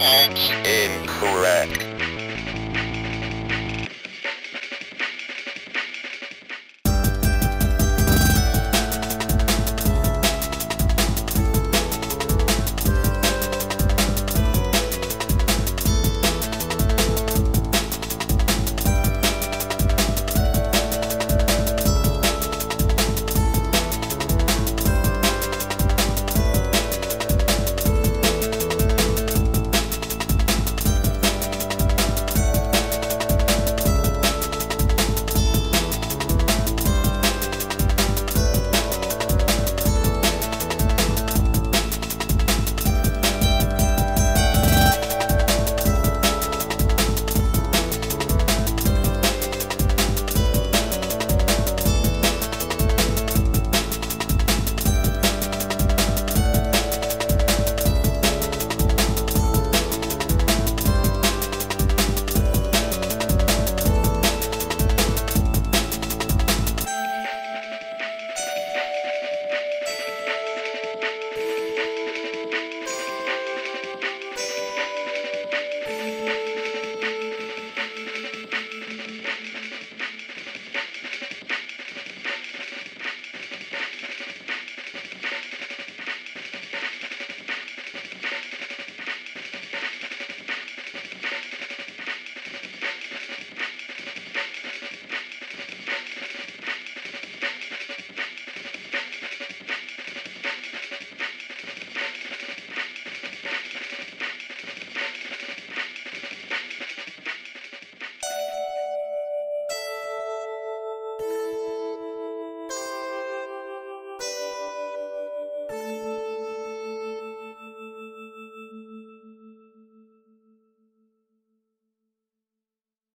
That's incorrect.